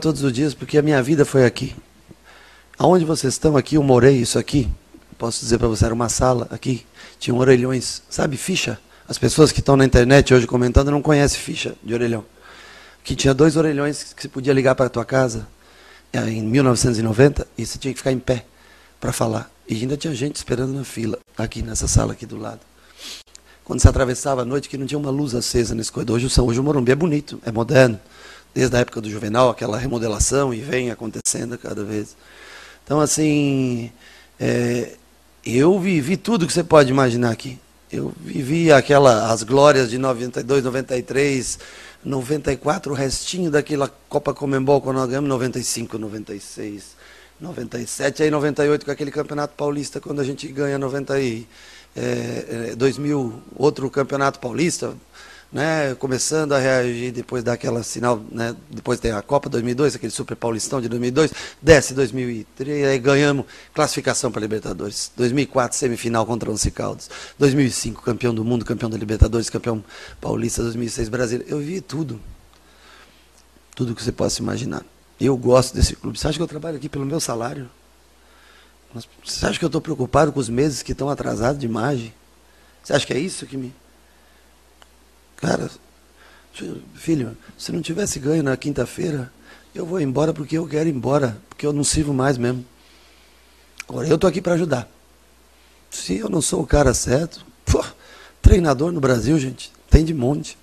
todos os dias porque a minha vida foi aqui. Aonde vocês estão aqui, eu morei isso aqui. Posso dizer para você, era uma sala aqui, tinha orelhões, sabe, ficha? As pessoas que estão na internet hoje comentando não conhecem ficha de orelhão. Que tinha dois orelhões que você podia ligar para a tua casa eh, em 1990 e você tinha que ficar em pé para falar. E ainda tinha gente esperando na fila, aqui nessa sala aqui do lado. Quando você atravessava a noite, que não tinha uma luz acesa nesse corredor. Hoje, hoje o Morumbi é bonito, é moderno. Desde a época do Juvenal, aquela remodelação e vem acontecendo cada vez. Então, assim, é, eu vivi tudo que você pode imaginar aqui. Eu vivi aquela, as glórias de 92, 93, 94, o restinho daquela Copa Comembol quando nós ganhamos, 95, 96, 97, aí 98 com aquele Campeonato Paulista, quando a gente ganha 90 e, é, 2000, outro Campeonato Paulista, né, começando a reagir depois daquela sinal, né, depois tem a Copa 2002, aquele Super Paulistão de 2002, desce 2003, aí ganhamos classificação para Libertadores. 2004, semifinal contra o Once Caldas. 2005, campeão do mundo, campeão da Libertadores, campeão paulista, 2006, Brasília. Eu vi tudo. Tudo que você possa imaginar. Eu gosto desse clube. Você acha que eu trabalho aqui pelo meu salário? Você acha que eu estou preocupado com os meses que estão atrasados de imagem? Você acha que é isso que me Cara, filho, se não tivesse ganho na quinta-feira, eu vou embora porque eu quero ir embora, porque eu não sirvo mais mesmo. Agora, eu estou aqui para ajudar. Se eu não sou o cara certo, pô, treinador no Brasil, gente, tem de monte.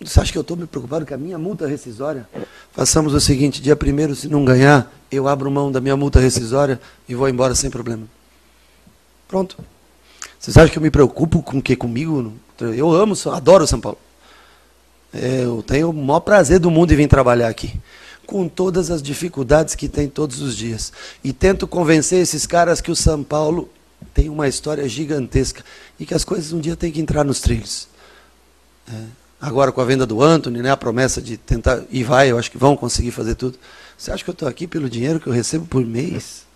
Você acha que eu estou me preocupado com a minha multa rescisória? Façamos o seguinte: dia primeiro, se não ganhar, eu abro mão da minha multa rescisória e vou embora sem problema. Pronto. Vocês acham que eu me preocupo com o que comigo? Eu amo, adoro São Paulo. É, eu tenho o maior prazer do mundo em vir trabalhar aqui. Com todas as dificuldades que tem todos os dias. E tento convencer esses caras que o São Paulo tem uma história gigantesca e que as coisas um dia têm que entrar nos trilhos. É, agora com a venda do Anthony, né, a promessa de tentar, e vai, eu acho que vão conseguir fazer tudo. Você acha que eu estou aqui pelo dinheiro que eu recebo por mês?